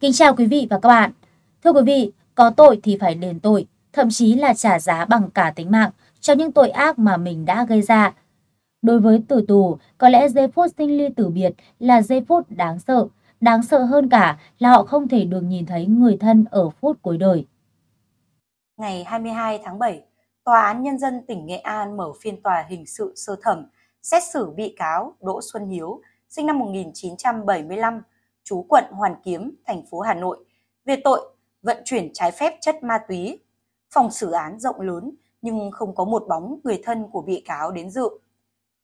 Kính chào quý vị và các bạn. Thưa quý vị, có tội thì phải đền tội, thậm chí là trả giá bằng cả tính mạng cho những tội ác mà mình đã gây ra. Đối với tử tù, có lẽ giây phút sinh ly tử biệt là giây phút đáng sợ. Đáng sợ hơn cả là họ không thể được nhìn thấy người thân ở phút cuối đời. Ngày 22 tháng 7, Tòa án Nhân dân tỉnh Nghệ An mở phiên tòa hình sự sơ thẩm xét xử bị cáo Đỗ Xuân Hiếu, sinh năm 1975, trú quận Hoàn Kiếm, thành phố Hà Nội, về tội vận chuyển trái phép chất ma túy. Phòng xử án rộng lớn nhưng không có một bóng người thân của bị cáo đến dự.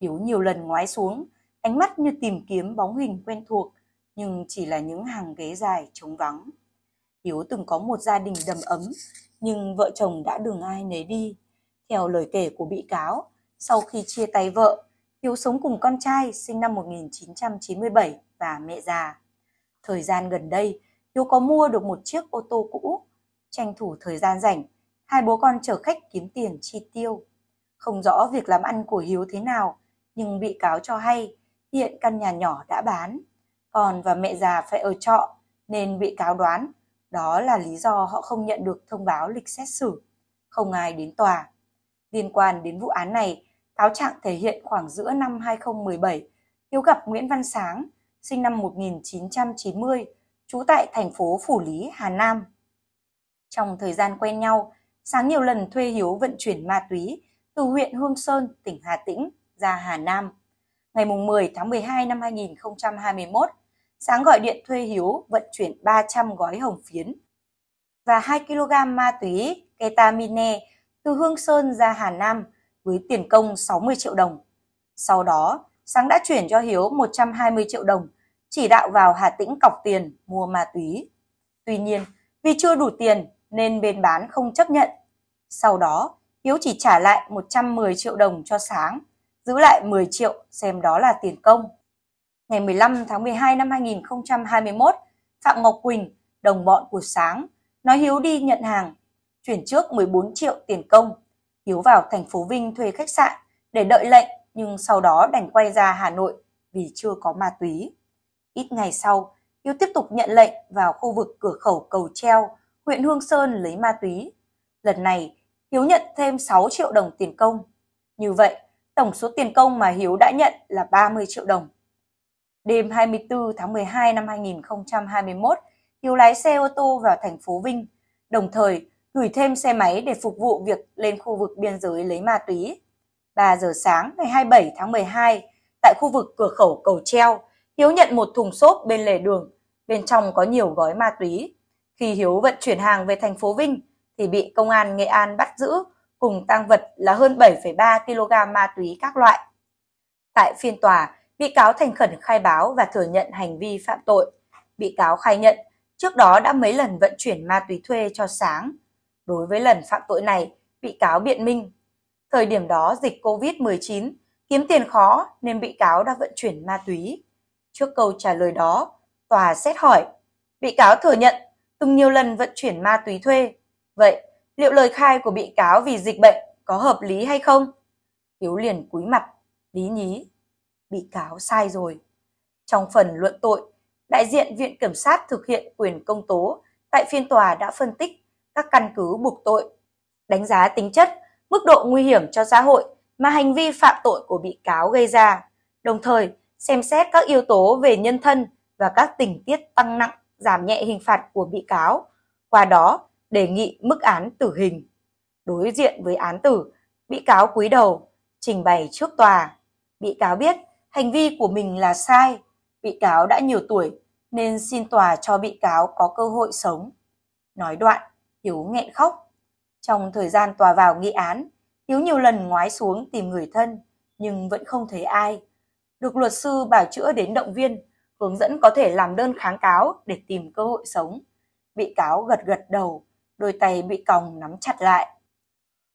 Hiếu nhiều lần ngoái xuống, ánh mắt như tìm kiếm bóng hình quen thuộc, nhưng chỉ là những hàng ghế dài trống vắng. Hiếu từng có một gia đình đầm ấm, nhưng vợ chồng đã đường ai nấy đi. Theo lời kể của bị cáo, sau khi chia tay vợ, Hiếu sống cùng con trai sinh năm 1997 và mẹ già. Thời gian gần đây, Hiếu có mua được một chiếc ô tô cũ. Tranh thủ thời gian rảnh, hai bố con chở khách kiếm tiền chi tiêu. Không rõ việc làm ăn của Hiếu thế nào, nhưng bị cáo cho hay hiện căn nhà nhỏ đã bán. Còn và mẹ già phải ở trọ, nên bị cáo đoán đó là lý do họ không nhận được thông báo lịch xét xử. Không ai đến tòa. Liên quan đến vụ án này, cáo trạng thể hiện khoảng giữa năm 2017, Hiếu gặp Nguyễn Văn Sáng, sinh năm 1990, trú tại thành phố Phủ Lý, Hà Nam. Trong thời gian quen nhau, Sáng nhiều lần thuê Hiếu vận chuyển ma túy từ huyện Hương Sơn, tỉnh Hà Tĩnh ra Hà Nam. Ngày 10 tháng 12 năm 2021, Sáng gọi điện thuê Hiếu vận chuyển 300 gói hồng phiến và 2 kg ma túy ketamine từ Hương Sơn ra Hà Nam với tiền công 60 triệu đồng. Sau đó, Sáng đã chuyển cho Hiếu 120 triệu đồng, chỉ đạo vào Hà Tĩnh cọc tiền mua ma túy. Tuy nhiên, vì chưa đủ tiền nên bên bán không chấp nhận. Sau đó, Hiếu chỉ trả lại 110 triệu đồng cho Sáng, giữ lại 10 triệu xem đó là tiền công. Ngày 15 tháng 12 năm 2021, Phạm Ngọc Quỳnh, đồng bọn của Sáng, nói Hiếu đi nhận hàng, chuyển trước 14 triệu tiền công. Hiếu vào thành phố Vinh thuê khách sạn để đợi lệnh nhưng sau đó đành quay ra Hà Nội vì chưa có ma túy. Ít ngày sau, Hiếu tiếp tục nhận lệnh vào khu vực cửa khẩu Cầu Treo, huyện Hương Sơn lấy ma túy. Lần này, Hiếu nhận thêm 6 triệu đồng tiền công. Như vậy, tổng số tiền công mà Hiếu đã nhận là 30 triệu đồng. Đêm 24 tháng 12 năm 2021, Hiếu lái xe ô tô vào thành phố Vinh, đồng thời gửi thêm xe máy để phục vụ việc lên khu vực biên giới lấy ma túy. 3 giờ sáng ngày 27 tháng 12, tại khu vực cửa khẩu cầu treo, Hiếu nhận một thùng xốp bên lề đường, bên trong có nhiều gói ma túy. Khi Hiếu vận chuyển hàng về thành phố Vinh thì bị công an Nghệ An bắt giữ cùng tăng vật là hơn 7,3 kg ma túy các loại. Tại phiên tòa, bị cáo thành khẩn khai báo và thừa nhận hành vi phạm tội. Bị cáo khai nhận trước đó đã mấy lần vận chuyển ma túy thuê cho Sáng. Đối với lần phạm tội này, bị cáo biện minh. Thời điểm đó dịch COVID-19, kiếm tiền khó nên bị cáo đã vận chuyển ma túy. Trước câu trả lời đó, tòa xét hỏi, bị cáo thừa nhận từng nhiều lần vận chuyển ma túy thuê. Vậy, liệu lời khai của bị cáo vì dịch bệnh có hợp lý hay không? Hiếu liền cúi mặt, lý nhí. Bị cáo sai rồi. Trong phần luận tội, đại diện Viện Kiểm sát thực hiện quyền công tố tại phiên tòa đã phân tích các căn cứ buộc tội, đánh giá tính chất, mức độ nguy hiểm cho xã hội mà hành vi phạm tội của bị cáo gây ra, đồng thời xem xét các yếu tố về nhân thân và các tình tiết tăng nặng, giảm nhẹ hình phạt của bị cáo, qua đó đề nghị mức án tử hình. Đối diện với án tử, bị cáo cúi đầu, trình bày trước tòa. Bị cáo biết hành vi của mình là sai, bị cáo đã nhiều tuổi nên xin tòa cho bị cáo có cơ hội sống. Nói đoạn, Hiếu nghẹn khóc. Trong thời gian tòa vào nghị án, Hiếu nhiều lần ngoái xuống tìm người thân nhưng vẫn không thấy ai. Được luật sư bảo chữa đến động viên, hướng dẫn có thể làm đơn kháng cáo để tìm cơ hội sống. Bị cáo gật gật đầu, đôi tay bị còng nắm chặt lại.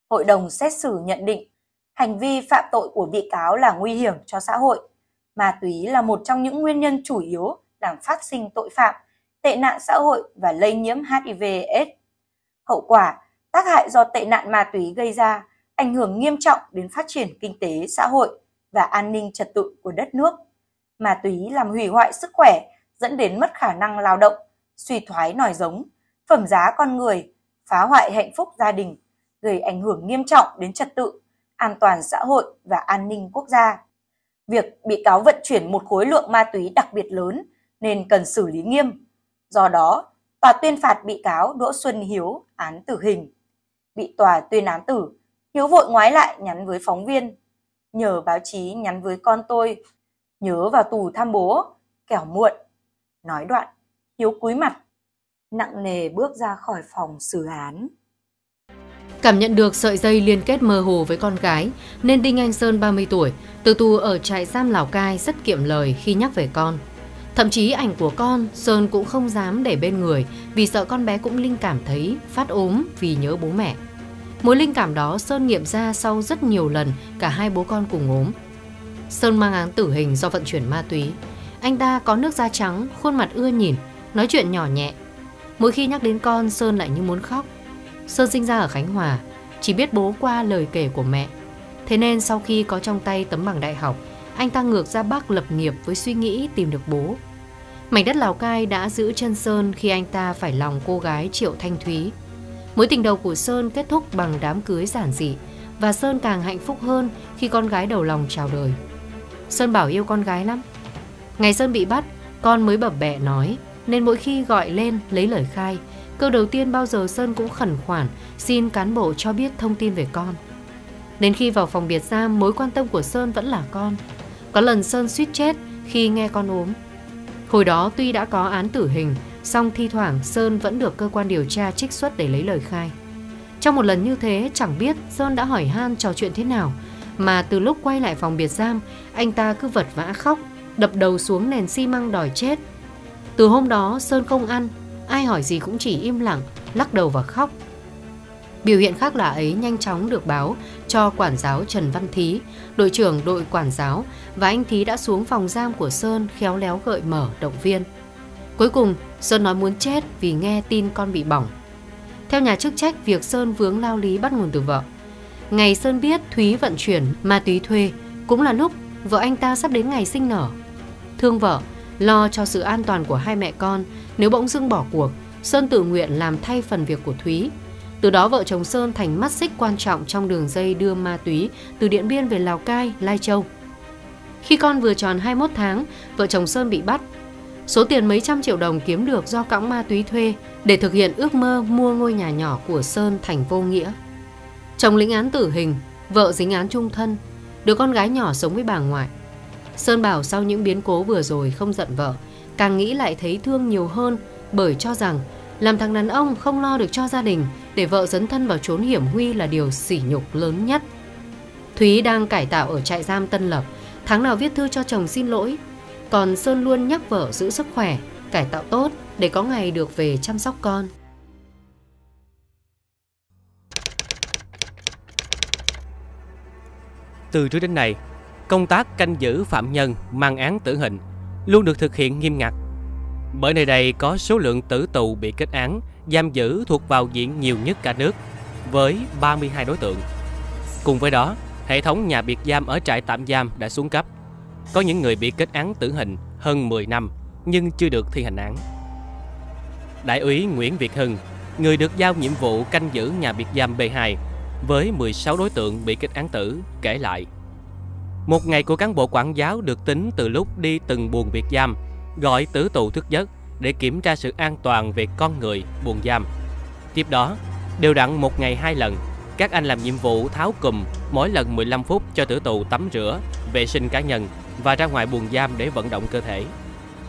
Hội đồng xét xử nhận định hành vi phạm tội của bị cáo là nguy hiểm cho xã hội. Ma túy là một trong những nguyên nhân chủ yếu làm phát sinh tội phạm, tệ nạn xã hội và lây nhiễm HIV/AIDS. Hậu quả, tác hại do tệ nạn ma túy gây ra ảnh hưởng nghiêm trọng đến phát triển kinh tế, xã hội và an ninh trật tự của đất nước. Ma túy làm hủy hoại sức khỏe, dẫn đến mất khả năng lao động, suy thoái nòi giống, phẩm giá con người, phá hoại hạnh phúc gia đình, gây ảnh hưởng nghiêm trọng đến trật tự, an toàn xã hội và an ninh quốc gia. Việc bị cáo vận chuyển một khối lượng ma túy đặc biệt lớn nên cần xử lý nghiêm. Do đó, tòa tuyên phạt bị cáo Đỗ Xuân Hiếu án tử hình. Bị tòa tuyên án tử, Hiếu vội ngoái lại nhắn với phóng viên. Nhờ báo chí nhắn với con tôi, nhớ vào tù thăm bố, kẻo muộn. Nói đoạn, Hiếu cúi mặt, nặng nề bước ra khỏi phòng xử án. Cảm nhận được sợi dây liên kết mơ hồ với con gái, nên Đinh Anh Sơn 30 tuổi, từ tù ở trại giam Lào Cai rất kiệm lời khi nhắc về con. Thậm chí ảnh của con, Sơn cũng không dám để bên người vì sợ con bé cũng linh cảm thấy phát ốm vì nhớ bố mẹ. Mối linh cảm đó Sơn nghiệm ra sau rất nhiều lần cả hai bố con cùng ốm. Sơn mang án tử hình do vận chuyển ma túy. Anh ta có nước da trắng, khuôn mặt ưa nhìn, nói chuyện nhỏ nhẹ. Mỗi khi nhắc đến con, Sơn lại như muốn khóc. Sơn sinh ra ở Khánh Hòa, chỉ biết bố qua lời kể của mẹ. Thế nên sau khi có trong tay tấm bằng đại học, anh ta ngược ra Bắc lập nghiệp với suy nghĩ tìm được bố. Mảnh đất Lào Cai đã giữ chân Sơn khi anh ta phải lòng cô gái Triệu Thanh Thúy. Mối tình đầu của Sơn kết thúc bằng đám cưới giản dị và Sơn càng hạnh phúc hơn khi con gái đầu lòng chào đời. Sơn bảo yêu con gái lắm. Ngày Sơn bị bắt, con mới bập bẹ nói nên mỗi khi gọi lên lấy lời khai, câu đầu tiên bao giờ Sơn cũng khẩn khoản xin cán bộ cho biết thông tin về con. Đến khi vào phòng biệt giam, mối quan tâm của Sơn vẫn là con. Có lần Sơn suýt chết khi nghe con ốm. Hồi đó tuy đã có án tử hình, song thi thoảng Sơn vẫn được cơ quan điều tra trích xuất để lấy lời khai. Trong một lần như thế, chẳng biết Sơn đã hỏi han trò chuyện thế nào, mà từ lúc quay lại phòng biệt giam, anh ta cứ vật vã khóc, đập đầu xuống nền xi măng đòi chết. Từ hôm đó, Sơn không ăn, ai hỏi gì cũng chỉ im lặng, lắc đầu và khóc. Biểu hiện khác lạ ấy nhanh chóng được báo cho quản giáo Trần Văn Thí, đội trưởng đội quản giáo và anh Thí đã xuống phòng giam của Sơn khéo léo gợi mở động viên. Cuối cùng, Sơn nói muốn chết vì nghe tin con bị bỏng. Theo nhà chức trách, việc Sơn vướng lao lý bắt nguồn từ vợ. Ngày Sơn biết Thúy vận chuyển ma túy thuê cũng là lúc vợ anh ta sắp đến ngày sinh nở. Thương vợ, lo cho sự an toàn của hai mẹ con, nếu bỗng dưng bỏ cuộc, Sơn tự nguyện làm thay phần việc của Thúy. Từ đó vợ chồng Sơn thành mắt xích quan trọng trong đường dây đưa ma túy từ Điện Biên về Lào Cai, Lai Châu. Khi con vừa tròn 21 tháng, vợ chồng Sơn bị bắt. Số tiền mấy trăm triệu đồng kiếm được do cõng ma túy thuê để thực hiện ước mơ mua ngôi nhà nhỏ của Sơn thành vô nghĩa. Chồng lĩnh án tử hình, vợ dính án trung thân, đứa con gái nhỏ sống với bà ngoại. Sơn bảo sau những biến cố vừa rồi không giận vợ, càng nghĩ lại thấy thương nhiều hơn bởi cho rằng làm thằng đàn ông không lo được cho gia đình để vợ dấn thân vào trốn hiểm nguy là điều sỉ nhục lớn nhất. Thúy đang cải tạo ở trại giam Tân Lập, tháng nào viết thư cho chồng xin lỗi. Còn Sơn luôn nhắc vợ giữ sức khỏe, cải tạo tốt để có ngày được về chăm sóc con. Từ trước đến nay, công tác canh giữ phạm nhân mang án tử hình luôn được thực hiện nghiêm ngặt. Bởi nơi đây có số lượng tử tù bị kết án, giam giữ thuộc vào diện nhiều nhất cả nước, với 32 đối tượng. Cùng với đó, hệ thống nhà biệt giam ở trại tạm giam đã xuống cấp. Có những người bị kết án tử hình hơn 10 năm nhưng chưa được thi hành án. Đại úy Nguyễn Việt Hưng, người được giao nhiệm vụ canh giữ nhà biệt giam B2 với 16 đối tượng bị kết án tử, kể lại. Một ngày của cán bộ quản giáo được tính từ lúc đi từng buồng biệt giam, gọi tử tù thức giấc để kiểm tra sự an toàn về con người, buồng giam. Tiếp đó, đều đặn một ngày hai lần, các anh làm nhiệm vụ tháo cùm mỗi lần 15 phút cho tử tù tắm rửa, vệ sinh cá nhân và ra ngoài buồng giam để vận động cơ thể.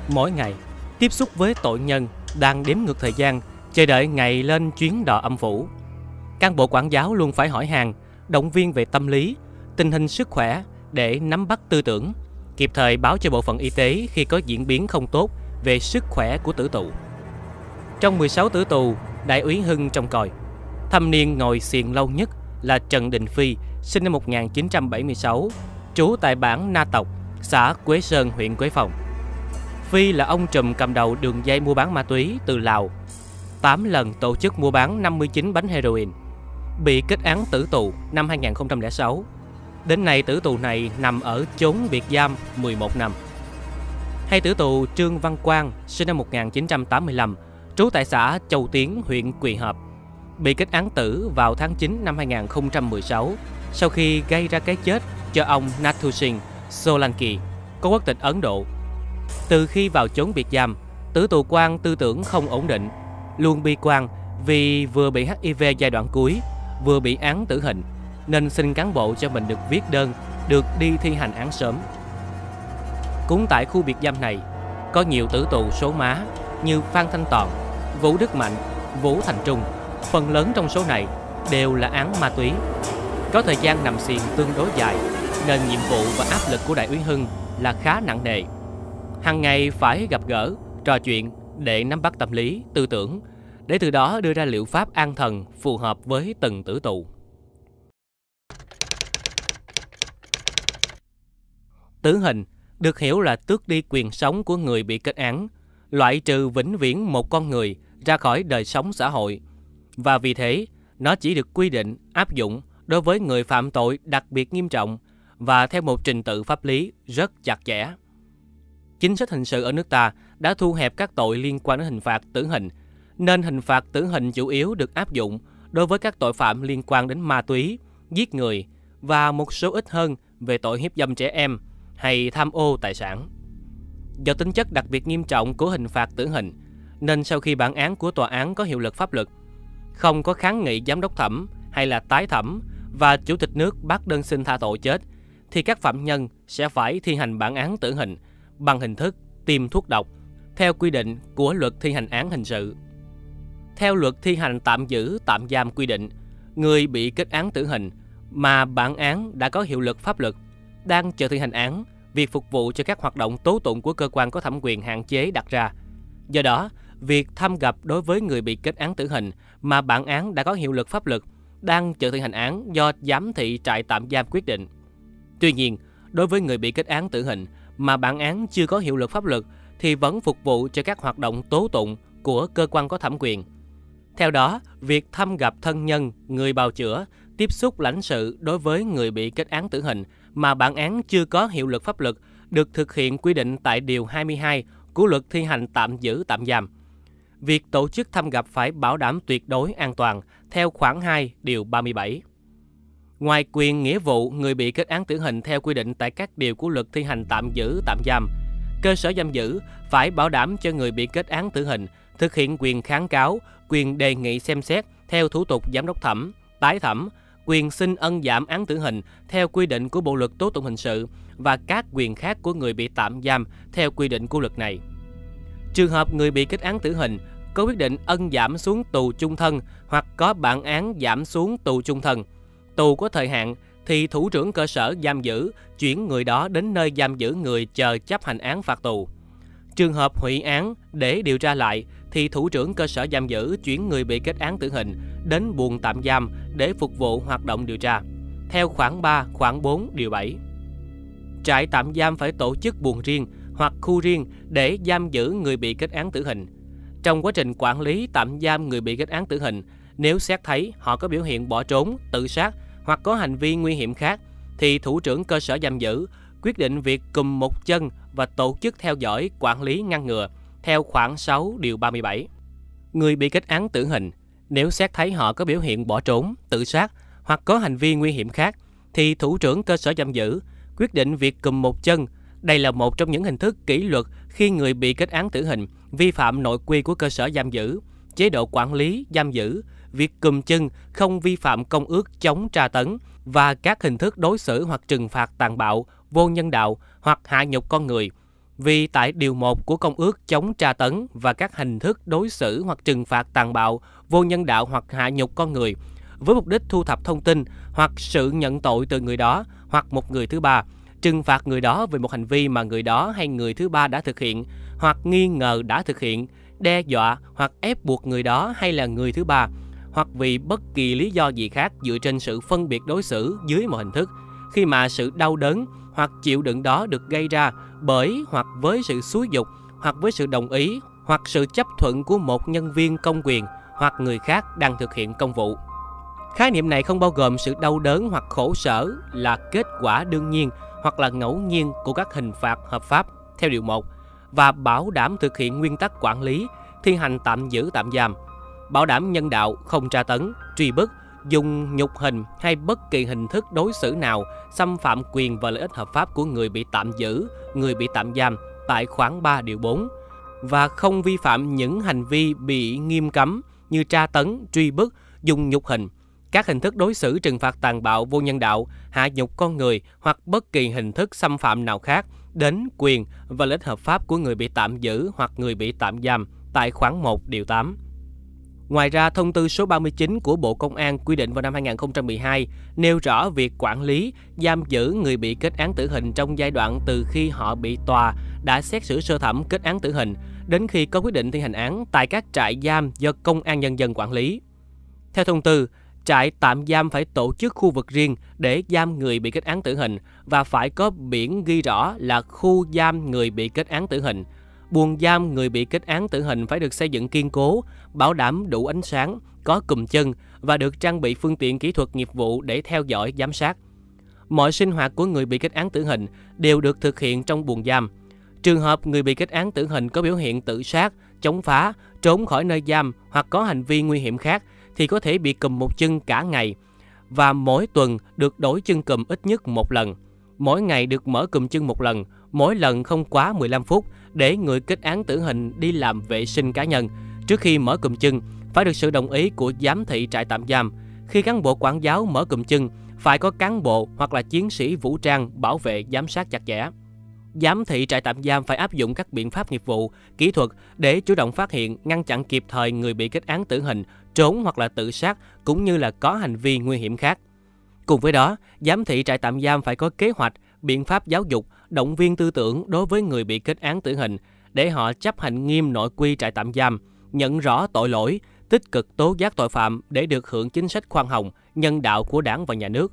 Mỗi ngày, tiếp xúc với tội nhân đang đếm ngược thời gian, chờ đợi ngày lên chuyến đò âm phủ. Cán bộ quản giáo luôn phải hỏi hàng, động viên về tâm lý, tình hình sức khỏe để nắm bắt tư tưởng, kịp thời báo cho bộ phận y tế khi có diễn biến không tốt về sức khỏe của tử tù. Trong 16 tử tù, đại úy Hưng trông coi. Thâm niên ngồi xiền lâu nhất là Trần Đình Phi, sinh năm 1976, trú tại bản Na Tộc, xã Quế Sơn, huyện Quế Phong. Phi là ông trùm cầm đầu đường dây mua bán ma túy từ Lào. 8 lần tổ chức mua bán 59 bánh heroin. Bị kết án tử tù năm 2006. Đến nay tử tù này nằm ở chốn biệt giam 11 năm. Hay tử tù Trương Văn Quang, sinh năm 1985, trú tại xã Châu Tiến, huyện Quỳ Hợp, bị kết án tử vào tháng 9 năm 2016 sau khi gây ra cái chết cho ông Nathusin Solanki, có quốc tịch Ấn Độ. Từ khi vào chốn biệt giam, tử tù quan tư tưởng không ổn định, luôn bi quan vì vừa bị HIV giai đoạn cuối, vừa bị án tử hình, nên xin cán bộ cho mình được viết đơn, được đi thi hành án sớm. Cũng tại khu biệt giam này, có nhiều tử tù số má như Phan Thanh Toàn, Vũ Đức Mạnh, Vũ Thành Trung. Phần lớn trong số này đều là án ma túy. Có thời gian nằm xiền tương đối dài, nên nhiệm vụ và áp lực của Đại úy Hưng là khá nặng nề. Hàng ngày phải gặp gỡ, trò chuyện để nắm bắt tâm lý, tư tưởng, để từ đó đưa ra liệu pháp an thần phù hợp với từng tử tù. Tử hình được hiểu là tước đi quyền sống của người bị kết án, loại trừ vĩnh viễn một con người ra khỏi đời sống xã hội. Và vì thế, nó chỉ được quy định áp dụng đối với người phạm tội đặc biệt nghiêm trọng và theo một trình tự pháp lý rất chặt chẽ. Chính sách hình sự ở nước ta đã thu hẹp các tội liên quan đến hình phạt tử hình, nên hình phạt tử hình chủ yếu được áp dụng đối với các tội phạm liên quan đến ma túy, giết người và một số ít hơn về tội hiếp dâm trẻ em hay tham ô tài sản. Do tính chất đặc biệt nghiêm trọng của hình phạt tử hình, nên sau khi bản án của tòa án có hiệu lực pháp luật, không có kháng nghị giám đốc thẩm hay là tái thẩm và chủ tịch nước bác đơn xin tha tội chết, thì các phạm nhân sẽ phải thi hành bản án tử hình bằng hình thức tiêm thuốc độc theo quy định của luật thi hành án hình sự. Theo luật thi hành tạm giữ tạm giam quy định, người bị kết án tử hình mà bản án đã có hiệu lực pháp luật đang chờ thi hành án, việc phục vụ cho các hoạt động tố tụng của cơ quan có thẩm quyền hạn chế đặt ra. Do đó, việc thăm gặp đối với người bị kết án tử hình mà bản án đã có hiệu lực pháp luật đang chờ thi hành án do giám thị trại tạm giam quyết định. Tuy nhiên, đối với người bị kết án tử hình mà bản án chưa có hiệu lực pháp luật thì vẫn phục vụ cho các hoạt động tố tụng của cơ quan có thẩm quyền. Theo đó, việc thăm gặp thân nhân, người bào chữa, tiếp xúc lãnh sự đối với người bị kết án tử hình mà bản án chưa có hiệu lực pháp luật được thực hiện quy định tại Điều 22 của luật thi hành tạm giữ tạm giam. Việc tổ chức thăm gặp phải bảo đảm tuyệt đối an toàn theo khoản 2 Điều 37. Ngoài quyền nghĩa vụ người bị kết án tử hình theo quy định tại các điều của luật thi hành tạm giữ tạm giam, cơ sở giam giữ phải bảo đảm cho người bị kết án tử hình thực hiện quyền kháng cáo, quyền đề nghị xem xét theo thủ tục giám đốc thẩm, tái thẩm, quyền xin ân giảm án tử hình theo quy định của Bộ luật tố tụng hình sự và các quyền khác của người bị tạm giam theo quy định của luật này. Trường hợp người bị kết án tử hình có quyết định ân giảm xuống tù chung thân hoặc có bản án giảm xuống tù chung thân, tù có thời hạn thì thủ trưởng cơ sở giam giữ chuyển người đó đến nơi giam giữ người chờ chấp hành án phạt tù. Trường hợp hủy án để điều tra lại thì thủ trưởng cơ sở giam giữ chuyển người bị kết án tử hình đến buồng tạm giam để phục vụ hoạt động điều tra. Theo khoản 3, khoản 4, điều 7. Trại tạm giam phải tổ chức buồng riêng hoặc khu riêng để giam giữ người bị kết án tử hình. Trong quá trình quản lý tạm giam người bị kết án tử hình, nếu xét thấy họ có biểu hiện bỏ trốn, tự sát hoặc có hành vi nguy hiểm khác, thì thủ trưởng cơ sở giam giữ quyết định việc cùm một chân và tổ chức theo dõi, quản lý ngăn ngừa theo khoản 6 điều 37. Người bị kết án tử hình, nếu xét thấy họ có biểu hiện bỏ trốn, tự sát hoặc có hành vi nguy hiểm khác, thì thủ trưởng cơ sở giam giữ quyết định việc cùm một chân. Đây là một trong những hình thức kỷ luật khi người bị kết án tử hình vi phạm nội quy của cơ sở giam giữ, chế độ quản lý giam giữ, việc cùm chân không vi phạm công ước chống tra tấn và các hình thức đối xử hoặc trừng phạt tàn bạo, vô nhân đạo hoặc hạ nhục con người. Vì tại Điều 1 của Công ước chống tra tấn và các hình thức đối xử hoặc trừng phạt tàn bạo, vô nhân đạo hoặc hạ nhục con người, với mục đích thu thập thông tin hoặc sự nhận tội từ người đó hoặc một người thứ ba, trừng phạt người đó về một hành vi mà người đó hay người thứ ba đã thực hiện hoặc nghi ngờ đã thực hiện, đe dọa hoặc ép buộc người đó hay là người thứ ba, hoặc vì bất kỳ lý do gì khác dựa trên sự phân biệt đối xử dưới một hình thức, khi mà sự đau đớn hoặc chịu đựng đó được gây ra bởi hoặc với sự xúi dục hoặc với sự đồng ý hoặc sự chấp thuận của một nhân viên công quyền hoặc người khác đang thực hiện công vụ. Khái niệm này không bao gồm sự đau đớn hoặc khổ sở là kết quả đương nhiên hoặc là ngẫu nhiên của các hình phạt hợp pháp theo điều 1 và bảo đảm thực hiện nguyên tắc quản lý thi hành tạm giữ tạm giam, bảo đảm nhân đạo không tra tấn, truy bức, dùng nhục hình hay bất kỳ hình thức đối xử nào xâm phạm quyền và lợi ích hợp pháp của người bị tạm giữ, người bị tạm giam tại khoản 3 điều 4 và không vi phạm những hành vi bị nghiêm cấm như tra tấn, truy bức, dùng nhục hình, các hình thức đối xử trừng phạt tàn bạo vô nhân đạo, hạ nhục con người hoặc bất kỳ hình thức xâm phạm nào khác đến quyền và lợi ích hợp pháp của người bị tạm giữ hoặc người bị tạm giam tại khoản 1 điều 8. Ngoài ra, thông tư số 39 của Bộ Công an quy định vào năm 2012 nêu rõ việc quản lý, giam giữ người bị kết án tử hình trong giai đoạn từ khi họ bị tòa đã xét xử sơ thẩm kết án tử hình đến khi có quyết định thi hành án tại các trại giam do Công an Nhân dân quản lý. Theo thông tư, trại tạm giam phải tổ chức khu vực riêng để giam người bị kết án tử hình và phải có biển ghi rõ là khu giam người bị kết án tử hình. Buồng giam người bị kết án tử hình phải được xây dựng kiên cố, bảo đảm đủ ánh sáng, có cùm chân và được trang bị phương tiện kỹ thuật nghiệp vụ để theo dõi, giám sát. Mọi sinh hoạt của người bị kết án tử hình đều được thực hiện trong buồng giam. Trường hợp người bị kết án tử hình có biểu hiện tự sát, chống phá, trốn khỏi nơi giam hoặc có hành vi nguy hiểm khác thì có thể bị cùm một chân cả ngày và mỗi tuần được đổi chân cùm ít nhất một lần. Mỗi ngày được mở cùm chân một lần, mỗi lần không quá 15 phút để người kết án tử hình đi làm vệ sinh cá nhân. Trước khi mở cùm chân, phải được sự đồng ý của giám thị trại tạm giam. Khi cán bộ quản giáo mở cùm chân, phải có cán bộ hoặc là chiến sĩ vũ trang bảo vệ giám sát chặt chẽ giám thị trại tạm giam phải áp dụng các biện pháp nghiệp vụ, kỹ thuật để chủ động phát hiện, ngăn chặn kịp thời người bị kết án tử hình, trốn hoặc là tự sát cũng như là có hành vi nguy hiểm khác. Cùng với đó, giám thị trại tạm giam phải có kế hoạch, biện pháp giáo dục, động viên tư tưởng đối với người bị kết án tử hình để họ chấp hành nghiêm nội quy trại tạm giam, nhận rõ tội lỗi, tích cực tố giác tội phạm để được hưởng chính sách khoan hồng, nhân đạo của đảng và nhà nước.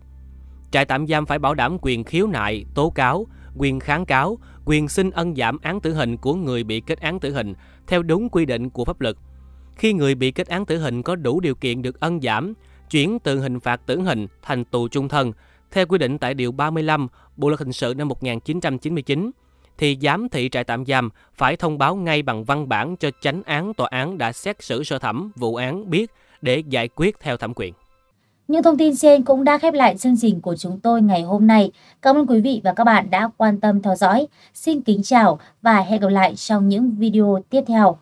Trại tạm giam phải bảo đảm quyền khiếu nại, tố cáo, quyền kháng cáo, quyền xin ân giảm án tử hình của người bị kết án tử hình theo đúng quy định của pháp luật. Khi người bị kết án tử hình có đủ điều kiện được ân giảm, chuyển từ hình phạt tử hình thành tù trung thân, theo quy định tại Điều 35 Bộ Luật Hình sự năm 1999, thì giám thị trại tạm giam phải thông báo ngay bằng văn bản cho chánh án tòa án đã xét xử sơ thẩm vụ án biết để giải quyết theo thẩm quyền. Những thông tin trên cũng đã khép lại chương trình của chúng tôi ngày hôm nay. Cảm ơn quý vị và các bạn đã quan tâm theo dõi. Xin kính chào và hẹn gặp lại trong những video tiếp theo.